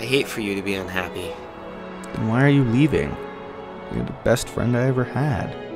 I hate for you to be unhappy. Then why are you leaving? You're the best friend I ever had.